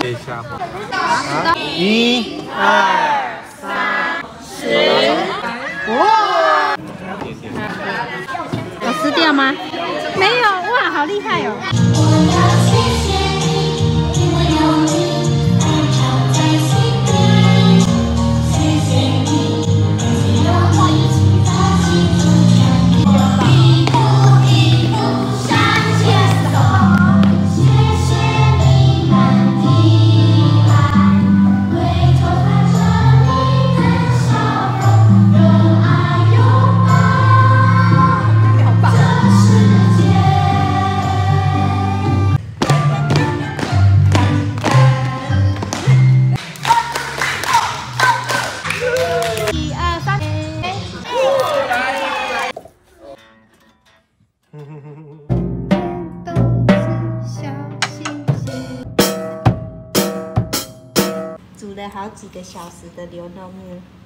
接一下。一、二、三、十。哇！有撕掉吗？没有，哇，好厉害哦！都是小星星。煮了好几个小时的牛肉面。